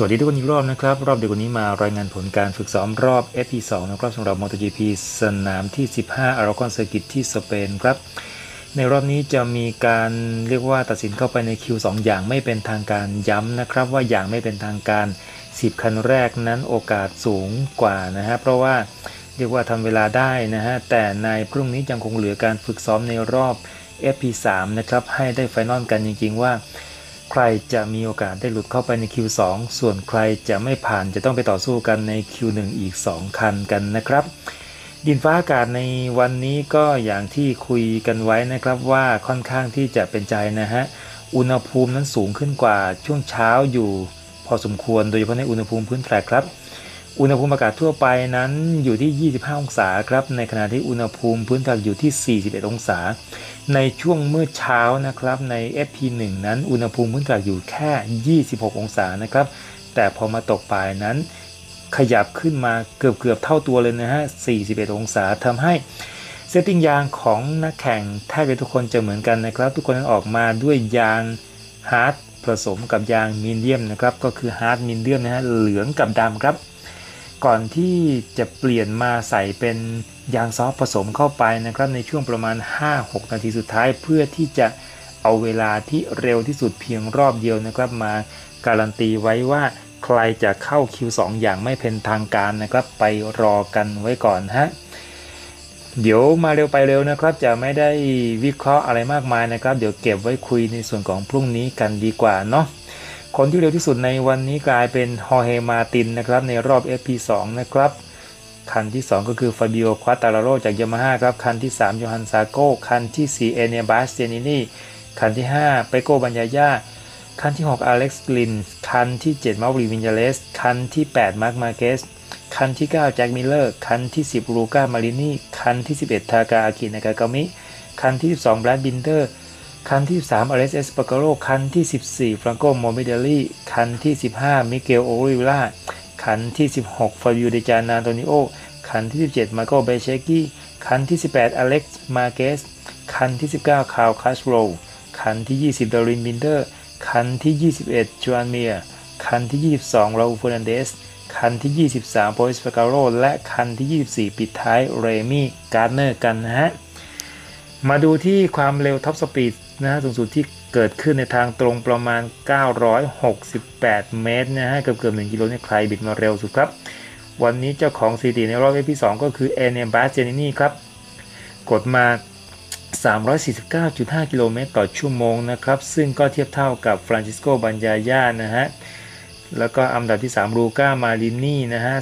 สวัสดีทุกคนอีกรอบนะครับ รอบเดียวกันนี้มารายงานผลการฝึกซ้อมรอบ FP2 นะครับสำหรับ MotoGP สนามที่ 15อารากอน circuit ที่สเปนครับ ในรอบนี้จะมีการเรียกว่าตัดสินเข้าไปใน Q2 อย่างไม่เป็นทางการย้ำนะครับ ว่าอย่างไม่เป็นทางการ 10 คันแรกนั้นโอกาสสูงกว่านะฮะเพราะว่าเรียกว่าทำเวลาได้นะฮะแต่ในพรุ่งนี้ยังคงเหลือการฝึกซ้อมในรอบ FP3 นะครับให้ได้ final กันจริงๆว่า ใครจะมีโอกาสได้หลุดเข้าไปใน Q2 ส่วนใครจะไม่ผ่านจะต้องไปต่อสู้กันใน Q1 อีก 2 คันกันนะครับ ดินฟ้าอากาศในวันนี้ก็อย่างที่คุยกันไว้นะครับว่าค่อนข้างที่จะเป็นใจนะฮะ อุณหภูมินั้นสูงขึ้นกว่าช่วงเช้าอยู่ พอสมควรโดยเฉพาะในอุณหภูมิพื้นแทร็กครับ อุณหภูมิอากาศทั่วไปนั้นอยู่ที่ 25 องศาครับ ในขณะที่อุณหภูมิพื้นแทร็กอยู่ที่ 41 องศา ในช่วงเมื่อเช้านะครับใน FP1 นั้นอุณหภูมิพื้น track อยู่แค่ 26 องศานะครับ แต่พอมาตกบ่ายนั้น ขยับขึ้นมาเกือบเกือบเท่าตัวเลยนะฮะ 41 องศาทำให้ setting ยางของนักแข่งแทบจะทุกคนจะเหมือนกันนะครับ ทุกคนนั้นออกมาด้วยยาง hard ผสมกับยาง medium นะครับ ก็คือ hard medium นะฮะเหลืองกับดำครับ ก่อนที่จะเปลี่ยนมาใส่เป็นยางซอฟผสมเข้าไปนะครับในช่วงประมาณ 5-6 นาทีสุดท้ายเพื่อที่จะเอาเวลาที่เร็วที่สุดเพียงรอบเดียวนะครับมาการันตีไว้ว่าใครจะเข้า Q2 อย่างไม่เป็นทางการนะครับไปรอกันไว้ก่อนฮะเดี๋ยวมาเร็วไปเร็วนะครับ จะไม่ได้วิเคราะห์อะไรมากมายนะครับ เดี๋ยวเก็บไว้คุยในส่วนของพรุ่งนี้กันดีกว่าเนาะ คนที่เร็วที่สุดในวันนี้กลายเป็นฮอร์เฮมาร์ตินนะครับในรอบ FP2 นะครับคันที่ 2 ก็คือฟาบิโอควาตาราโร่จากยามาฮ่าครับ คันที่3โยฮันซาร์โกคันที่ 4 เอเนียบาสเตียนินีคันที่ 5 เปโกบัญญาญาคันที่ 6 อเล็กซ์ริน คันที่ 7 มาเวริกวินยาเลส คันที่ 8 มาร์คมาร์เกซ คันที่ 9 แจ็คมิลเลอร์ คันที่ 10 ลูก้ามารินีคันที่ 11 ทาคาอากินาคากามิ คันที่ 12 แบรดบินเดอร์ คันที่13อเล็กซ์เอสปาการโรคันที่ 14 ฟรังโกมอร์บิเดลี่ คันที่ 15 มิเกล โอลิเวียร่า คันที่ 16 ฟาบิโอดิจานอันโตนิโอ คันที่ 17 มาร์โกเบซเซคกี้ คันที่ 18 อเล็กซ์ มาร์เกซ คันที่ 19 คาลครัทช์โลว์ คันที่ 20ดาร์รินบินเดอร์ คันที่ 21 จวนเมียร์ คันที่ 22 ราอูลเฟอร์นันเดซ คันที่ 23 โปลเอสปาการโร และคันที่ 24 ปิดท้าย เรมี่ การ์ดเนอร์ กันนะฮะ มาดูที่ความเร็ว top speed นะฮะสูงสุดที่เกิดขึ้นในทางตรงประมาณ 968 เมตรนะฮะเกือบเกือบ1กิโลเนี่ยใครบิดมาเร็วสุดครับ วันนี้เจ้าของสถิติในรอบ FP2ก็คือเอเนียบาสเตียนินี่ครับ กดมา 349.5 กิโลเมตรต่อชั่วโมงนะครับ ซึ่งก็เทียบเท่ากับฟรานซิสโกบัญญาญานะฮะแล้วก็อันดับที่ 3 ลูก้ามารินี่นะฮะ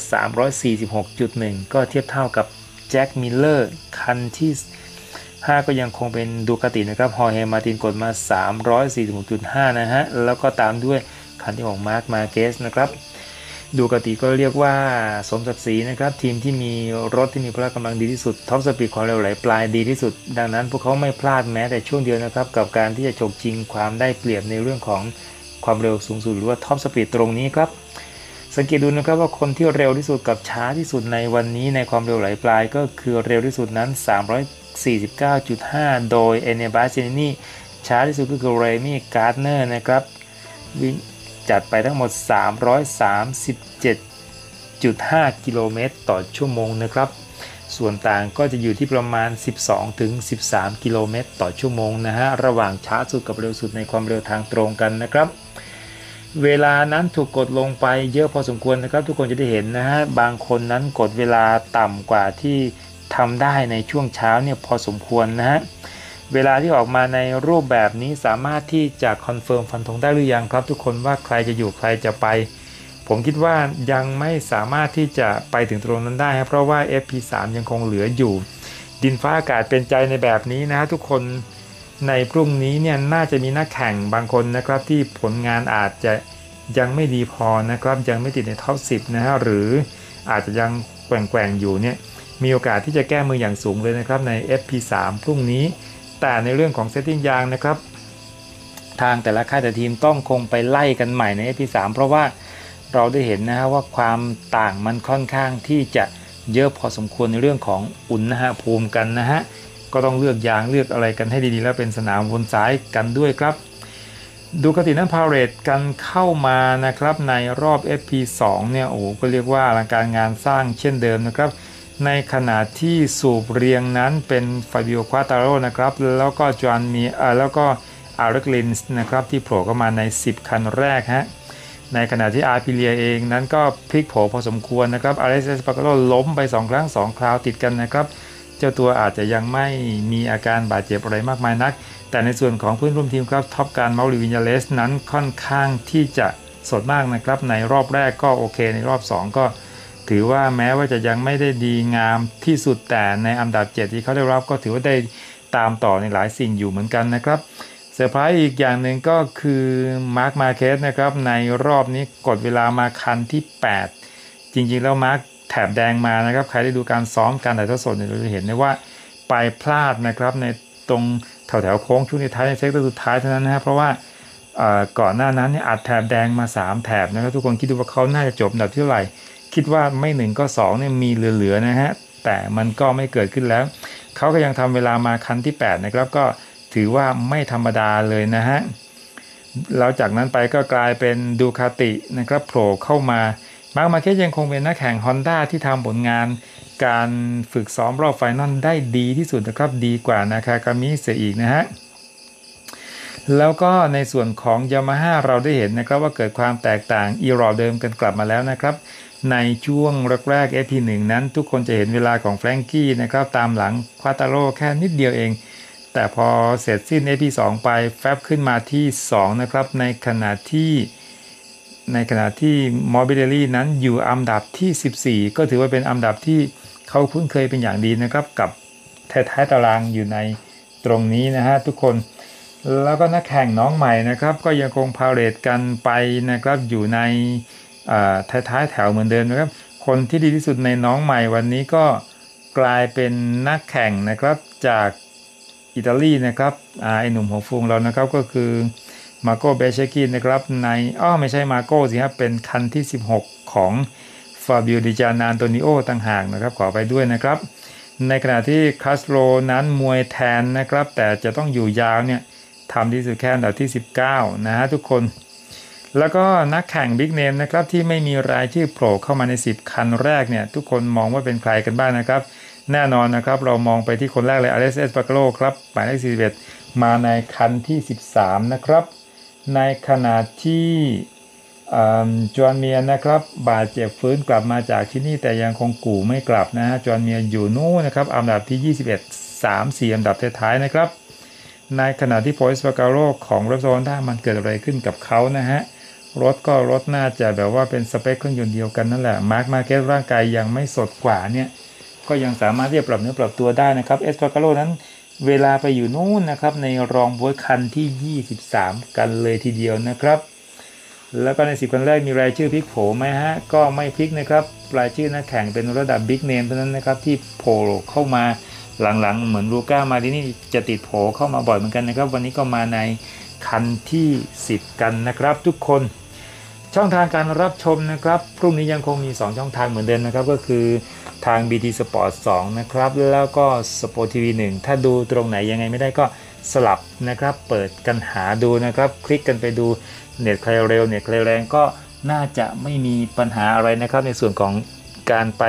346.1 ก็เทียบเท่ากับแจ็คมิลเลอร์คันที่ 5 ก็ยังคงเป็นดูคาตินะครับฮอร์เฮมาร์ตินกดมา 346.5 นะฮะ แล้วก็ตามด้วยคันที่ของมาร์คมาร์เกซนะครับดูคาติก็เรียกว่าสมศักดิ์ศรีนะครับ ทีมที่มีรถที่มีพละกำลังดีที่สุด top speed ความเร็วไหลปลายดีที่สุด ดังนั้นพวกเขาไม่พลาดแม้แต่ช่วงเดียวนะครับ กับการที่จะฉกชิงความได้เปรียบในเรื่องของความเร็วสูงสุดหรือว่า top speed ตรงนี้ครับ สังเกตดูนะครับว่าคนที่เร็วที่สุดกับช้าที่สุดในวันนี้ในความเร็วไหลปลายก็คือเร็วที่สุดนั้น 49.5 โดยเอเนียบาสเตียนินีช้าที่สุดก็คือเรมี่การ์ดเนอร์นะครับวิ่งจัดไปทั้งหมด 337.5 กิโลเมตรต่อชั่วโมงนะครับ ส่วนต่างก็จะอยู่ที่ประมาณ 12 ถึง 13 กิโลเมตรต่อชั่วโมงนะฮะ ระหว่างช้าสุดกับเร็วสุดในความเร็วทางตรงกันนะครับ เวลานั้นถูกกดลงไปเยอะพอสมควรนะครับ ทุกคนจะได้เห็นนะฮะ บางคนนั้นกดเวลาต่ำกว่าที่ ทำได้ในช่วงเช้าเนี่ยพอสมควรนะฮะเวลาที่ออกมาในรูปแบบนี้สามารถที่จะ confirm ฟันธงได้หรือยังครับ ทุกคนว่าใครจะอยู่ใครจะไป ผมคิดว่ายังไม่สามารถที่จะไปถึงตรงนั้นได้ครับเพราะว่า FP3 ยังคงเหลืออยู่ ดินฟ้าอากาศเป็นใจในแบบนี้นะทุกคนในพรุ่งนี้เนี่ยน่าจะมีนักแข่งบางคนนะครับ ที่ผลงานอาจจะยังไม่ดีพอนะครับ ยังไม่ติดใน top 10นะฮะหรืออาจจะยังแกว่งๆอยู่เนี่ย มีโอกาสที่จะแก้มืออย่างสูงเลยนะครับใน FP3 พรุ่งนี้ แต่ในเรื่องของ setting ยางนะครับทางแต่ละค่ายแต่ทีมต้องคงไปไล่กันใหม่ใน FP3 เพราะว่าเราได้เห็นนะฮะว่าความต่างมันค่อนข้างที่จะเยอะพอสมควรในเรื่องของอุณหภูมิกันนะฮะก็ต้องเลือกยางเลือกอะไรกันให้ดีๆ แล้วเป็นสนามวนซ้ายกันด้วยครับ ดูคาตินั้น parade กันเข้ามานะครับในรอบ FP2 เนี่ยโอ้ก็เรียกว่าอลังการงานสร้างเช่นเดิมนะครับ ในขณะที่สูบเรียงนั้นเป็นฟาบิโอควาตาราโร่นะครับ แล้วก็จอห์นมีเอ่าแล้วก็อเล็กซ์รินส์นะครับที่โผล่เข้ามาใน 10 คันแรกฮะในขณะที่อาพริเลียเองนั้นก็พลิกโผพอสมควรนะครับอเล็กซ์เอสปาการโรล้มไป 2 ครั้ง 2 คราวติดกันนะครับ เจ้าตัวอาจจะยังไม่มีอาการบาดเจ็บอะไรมากมายนัก แต่ในส่วนของเพื่อนร่วมทีมครับ Top Gun มาเวริกวินยาเลสนั้นค่อนข้างที่จะสดมากนะครับ ในรอบแรกก็โอเค ในรอบ 2 ก็ ถือว่าแม้ว่าจะยังไม่ได้ดีงามที่สุดแต่ในอันดับ 7 ที่เขาได้รับก็ถือว่าได้ตามต่อในหลายสิ่งอยู่เหมือนกันนะครับเซอร์ไพรส์อีกอย่างหนึ่งก็คือมาร์คมาร์เกซนะครับในรอบนี้กดเวลามาคันที่ 8 จริงๆ แล้วมาร์คแถบแดงมานะครับ ใครได้ดูการซ้อมการถ่ายทอดสดเนี่ยเราจะเห็นได้ว่าไปพลาดนะครับในตรงแถวแถวๆโค้งช่วงในท้ายใน sector สุดท้ายเท่านั้นนะครับเพราะว่าก่อนหน้านั้นเนี่ยอัดแถบแดงมา 3 แถบนะครับทุกคนคิดดูว่าเขาน่าจะจบอันดับที่เท่าไหร่ คิดว่าไม่หนึ่งก็2เนี่ยมีเหลือๆนะฮะแต่มันก็ไม่เกิดขึ้นแล้ว เขาก็ยังทำเวลามาคันที่ 8 นะครับก็ถือว่าไม่ธรรมดาเลยนะฮะแล้วจากนั้นไปก็กลายเป็นดูคาตินะครับโผล่เข้ามามาร์คมาเคสยังคงเป็นนักแข่ง Honda ที่ทำผลงานการฝึกซ้อมรอบไฟนอลได้ดีที่สุดนะครับดีกว่านาคากามิเสียอีกนะฮะแล้วก็ในส่วนของ Yamaha เราได้เห็นนะครับว่าเกิดความแตกต่างอีรอเดิมกันกลับมาแล้วนะครับ ในช่วงแรกๆ FP1 นั้น ทุกคนจะเห็นเวลาของแฟรงกี้นะครับตามหลังควาตาราโร่แค่นิดเดียวเอง แต่พอเสร็จสิ้น FP2 ไปแฟบขึ้นมาที่ 2 นะครับ ในขณะที่ในขณะที่มอร์บิเดลี่นั้นอยู่อันดับที่ 14 ก็ถือว่าเป็นอันดับที่เขาคุ้นเคยเป็นอย่างดีนะครับ กับท้ายๆตารางอยู่ในตรงนี้นะฮะทุกคนแล้วก็นักแข่งน้องใหม่นะครับ ก็ยังคง parade กันไปนะครับอยู่ใน ท้ายๆแถวเหมือนเดิมนะครับ คนที่ดีที่สุดในน้องใหม่วันนี้ก็กลายเป็นนักแข่งนะครับจากอิตาลีนะครับอไอหนุ่มหัวฟูงเรานะครับก็คือมาโกเบเชกินนะครับในอ้อไม่ใช่มาโกสิครับเป็นคันที่ 16 ของฟาบิโอดิจานานโตนิโอต่างหากนะครับขอไปด้วยนะครับ ในขณะที่คาสโรนั้นมวยแทนนะครับ แต่จะต้องอยู่ยาวเนี่ยทำที่สุดแค่อันดับที่ 19 นะฮะทุกคน แล้วก็นักแข่ง big name นะครับที่ไม่มีรายชื่อโผล่เข้ามาใน 10 คันแรกเนี่ยทุกคนมองว่าเป็นใครกันบ้างนะครับ แน่นอนนะครับเรามองไปที่คนแรกเลยอเลสเอสปาโกโลครับหมายเลข41 มาในคันที่ 13 นะครับ ในขณะที่โจอันเมียร์นะครับบาดเจ็บฟื้นกลับมาจากที่นี่แต่ยังคงกู่ไม่กลับนะฮะโจอันเมียร์อยู่นู่นนะครับอันดับที่ 21 3 4อันดับท้ายๆนะครับ ในขณะที่โพล เอสปาร์กาโรของเรปโซลถ้ามันเกิดอะไรขึ้นกับเขานะฮะ รถก็รถน่าจะแบบว่าเป็นสเปคเครื่องยนต์เดียวกันนั่นแหละมาร์คมาร์เกซร่างกายยังไม่สดกว่าเนี่ยก็ยังสามารถที่จะปรับเนื้อปรับตัวได้นะครับเอสปาร์กาโรนั้นเวลาไปอยู่นู่นนะครับในรองบ๊วยคันที่ 23 กันเลยทีเดียวนะครับ แล้วก็ใน 10 คนแรกมีรายชื่อพลิกโผไหมฮะ ก็ไม่พลิกนะครับ รายชื่อนักแข่งเป็นระดับ big name เท่านั้นนะครับที่โผล่เข้ามาหลังๆ เหมือนลูก้ามาดินี่จะติดโผล่เข้ามาบ่อยเหมือนกันนะครับ วันนี้ก็มาในคันที่ 10 กันนะครับทุกคน ช่องทางการรับชมนะครับ พรุ่งนี้ยังคงมี 2 ช่องทางเหมือนเดิมนะครับ ก็คือทาง BT Sport 2 นะครับ แล้วก็ Sport TV 1 ถ้าดูตรงไหนยังไงไม่ได้ก็สลับนะครับ เปิดกันหาดูนะครับ คลิกกันไปดูเน็ตใครเร็วเน็ตใครแรงก็น่าจะไม่มีปัญหาอะไรนะครับ ในส่วนของการไป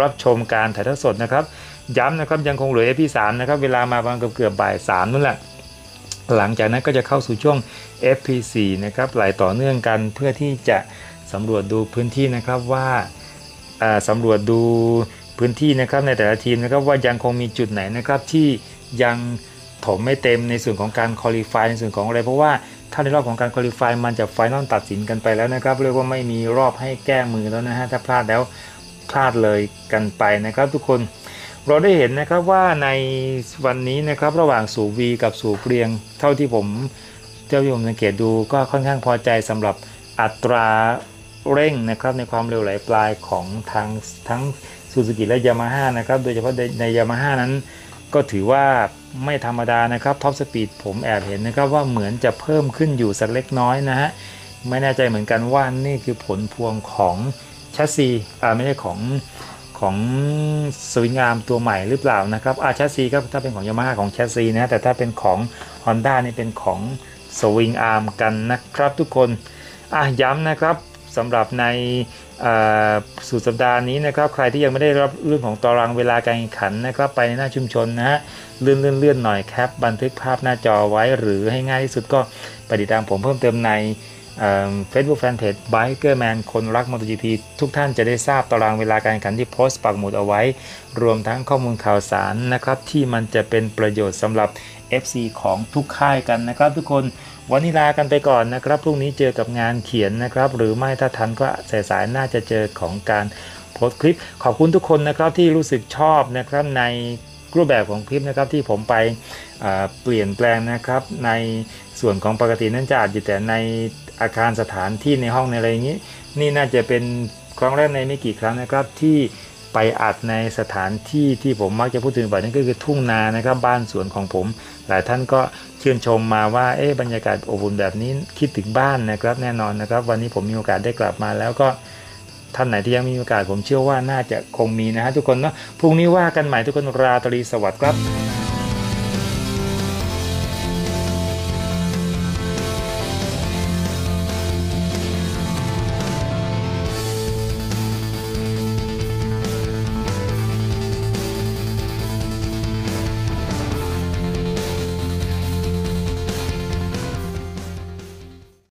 รับชมการถ่ายทอดสดนะครับ ย้ำนะครับยังคงเหลือ FP3 นะครับ เวลามาประมาณเกือบๆบ่าย3นั่นแหละ หลังจากนั้นก็จะเข้าสู่ช่วง FP4 นะครับไหลต่อเนื่องกันเพื่อที่จะสำรวจดูพื้นที่นะครับว่าอ่าสำรวจดูพื้นที่นะครับในแต่ละทีมนะครับว่ายังคงมีจุดไหนนะครับที่ยังถมไม่เต็มในส่วนของการ qualify ในส่วนของอะไรเพราะว่าถ้าในรอบของการ qualify มันจะ final ตัดสินกันไปแล้วนะครับเรียกว่าไม่มีรอบให้แก้มือแล้วนะฮะถ้าพลาดแล้วพลาดเลยกันไปนะครับทุกคน เราได้เห็นนะครับว่าในวันนี้นะครับระหว่างสูบวีกับสูบเรียง เท่าที่ผมเจ้าที่ผมสังเกตดูก็ค่อนข้างพอใจสำหรับอัตราเร่งนะครับในความเร็วไหลปลายของทางทั้งซูซูกิและยามาฮ่านะครับโดยเฉพาะในยามาฮ่านั้น ก็ถือว่าไม่ธรรมดานะครับ top speed ผมแอบเห็นนะครับว่าเหมือนจะเพิ่มขึ้นอยู่สักเล็กน้อยนะฮะไม่แน่ใจเหมือนกันว่านี่คือผลพวงของแชสซีอ่าไม่ใช่ของ ของ swingarm ตัวใหม่หรือเปล่านะครับอาแชสซีครับถ้าเป็นของยามาฮ่าของแชสซีนะแต่ถ้าเป็นของ Honda นี่เป็นของ swingarm กันนะครับทุกคนอะย้ำนะครับสำหรับในสุดสัปดาห์นี้นะครับ ใครที่ยังไม่ได้รับเรื่องของตารางเวลาการแข่งขันนะครับ ไปในหน้าชุมชนนะฮะเลื่อนเลื่อนเลื่อนหน่อย cap บันทึกภาพหน้าจอไว้หรือให้ง่ายที่สุดก็ไปติดตามผมเพิ่มเติมใน เฟซบุ๊กแฟนเพจ Bikerman คนรัก MotoGP ทุกท่านจะได้ทราบตารางเวลาการแข่งขันที่โพสต์ปักหมุดเอาไว้ รวมทั้งข้อมูลข่าวสารนะครับ ที่มันจะเป็นประโยชน์สำหรับ FC ของทุกค่ายกันนะครับทุกคนวันนี้ลากันไปก่อนนะครับ พรุ่งนี้เจอกับงานเขียนนะครับ หรือไม่ถ้าทันก็สายๆน่าจะเจอของการโพสต์คลิป ขอบคุณทุกคนนะครับที่รู้สึกชอบนะครับในรูปแบบของคลิปนะครับที่ผมไปเปลี่ยนแปลงนะครับ ในส่วนของปกตินั้นจะอาจอยู่แต่ใน อาคารสถานที่ในห้องในอะไรอย่างนี้ นี่น่าจะเป็นครั้งแรกในไม่กี่ครั้งนะครับที่ไปอัดในสถานที่ที่ผมมักจะพูดถึงบ่อยนั่นก็คือทุ่งนานะครับบ้านสวนของผม หลายท่านก็ชื่นชมมาว่าเอ๊ะบรรยากาศอบอุ่นแบบนี้คิดถึงบ้านนะครับแน่นอนนะครับ วันนี้ผมมีโอกาสได้กลับมาแล้วก็ท่านไหนที่ยังมมีโอกาสผมเชื่อว่าน่าจะคงมีนะฮะทุกคนเนาะพรุ่งนี้ว่ากันใหม่ทุกคนราตรีสวัสดิ์ครับ